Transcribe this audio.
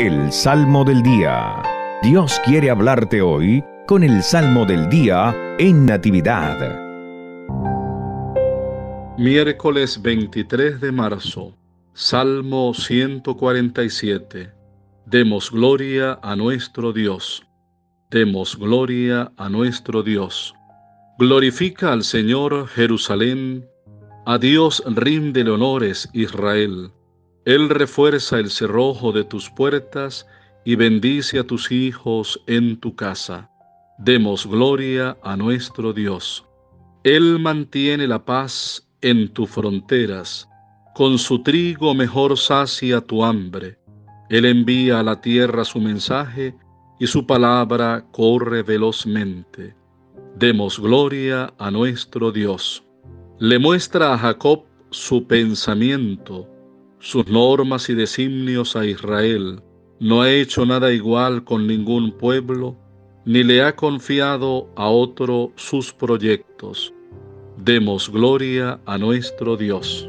El Salmo del Día. Dios quiere hablarte hoy con el Salmo del Día en Natividad. Miércoles 23 de marzo. Salmo 147. Demos gloria a nuestro Dios. Demos gloria a nuestro Dios. Glorifica al Señor Jerusalén. A Dios rinde honores Israel. Él refuerza el cerrojo de tus puertas y bendice a tus hijos en tu casa. Demos gloria a nuestro Dios. Él mantiene la paz en tus fronteras. Con su trigo mejor sacia tu hambre. Él envía a la tierra su mensaje y su palabra corre velozmente. Demos gloria a nuestro Dios. Le muestra a Jacob su pensamiento sus normas y designios a Israel. No ha hecho nada igual con ningún pueblo, ni le ha confiado a otro sus proyectos. Demos gloria a nuestro Dios.